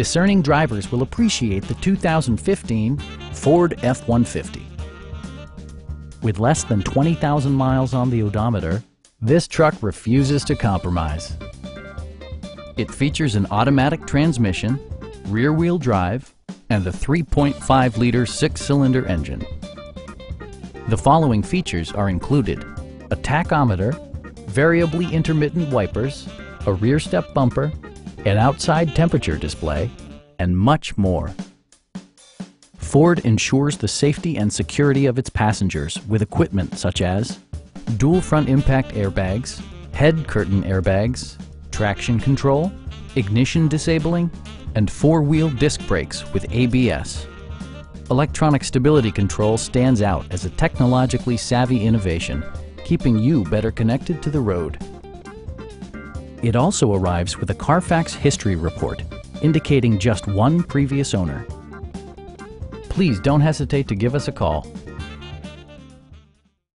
discerning drivers will appreciate the 2015 Ford F-150. With less than 20,000 miles on the odometer, this truck refuses to compromise. It features an automatic transmission, rear-wheel drive, and a 3.5-liter six-cylinder engine. The following features are included. A tachometer, variably intermittent wipers, a rear step bumper, an outside temperature display, and much more. Ford ensures the safety and security of its passengers with equipment such as dual front impact airbags, head curtain airbags, traction control, ignition disabling, and four-wheel disc brakes with ABS. Electronic stability control stands out as a technologically savvy innovation, keeping you better connected to the road. It also arrives with a Carfax history report, indicating just one previous owner. Please don't hesitate to give us a call